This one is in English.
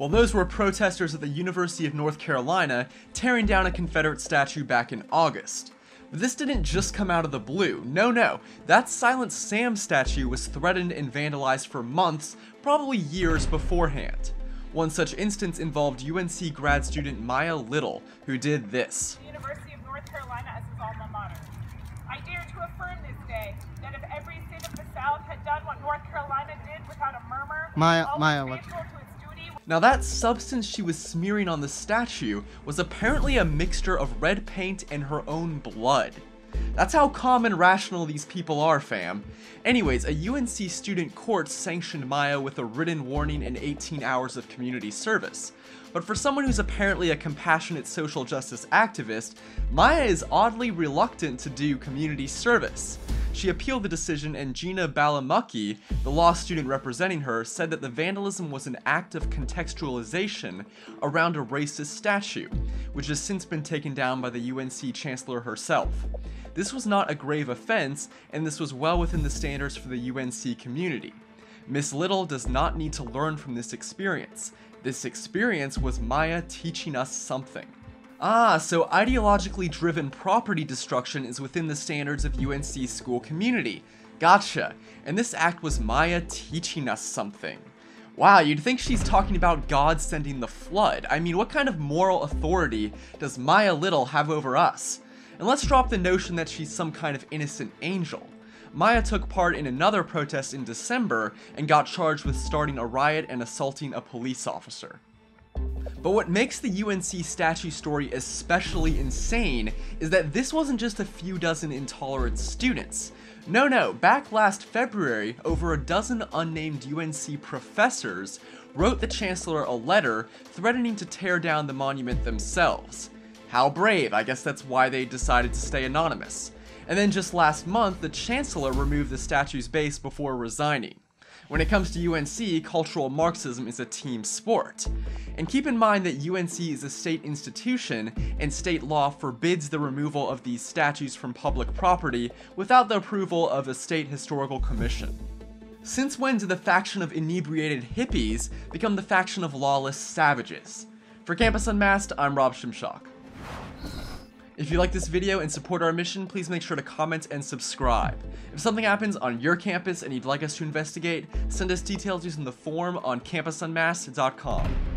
Well, those were protesters at the University of North Carolina tearing down a Confederate statue back in August. But this didn't just come out of the blue. No, no. That Silent Sam statue was threatened and vandalized for months, probably years beforehand. One such instance involved UNC grad student Maya Little, who did this. The University of North Carolina as his alma mater. I dare to affirm this day that if every state of the South had done what North Carolina did without a murmur, Maya- always Maya, what- Now that substance she was smearing on the statue was apparently a mixture of red paint and her own blood. That's how calm and rational these people are, fam. Anyways, a UNC student court sanctioned Maya with a written warning and 18 hours of community service. But for someone who's apparently a compassionate social justice activist, Maya is oddly reluctant to do community service. She appealed the decision and Gina Balamucki, the law student representing her, said that the vandalism was an act of contextualization around a racist statue, which has since been taken down by the UNC chancellor herself. This was not a grave offense, and this was well within the standards for the UNC community. Miss Little does not need to learn from this experience. This experience was Maya teaching us something. Ah, so ideologically driven property destruction is within the standards of UNC's school community. Gotcha. And this act was Maya teaching us something. Wow, you'd think she's talking about God sending the flood. I mean, what kind of moral authority does Maya Little have over us? And let's drop the notion that she's some kind of innocent angel. Maya took part in another protest in December and got charged with starting a riot and assaulting a police officer. But what makes the UNC statue story especially insane is that this wasn't just a few dozen intolerant students. No, no, back last February, over a dozen unnamed UNC professors wrote the Chancellor a letter threatening to tear down the monument themselves. How brave, I guess that's why they decided to stay anonymous. And then just last month, the Chancellor removed the statue's base before resigning. When it comes to UNC, cultural Marxism is a team sport. And keep in mind that UNC is a state institution, and state law forbids the removal of these statues from public property without the approval of a state historical commission. Since when did the faction of inebriated hippies become the faction of lawless savages? For Campus Unmasked, I'm Rob Shimshock. If you like this video and support our mission, please make sure to comment and subscribe. If something happens on your campus and you'd like us to investigate, send us details using the form on campusunmasked.com.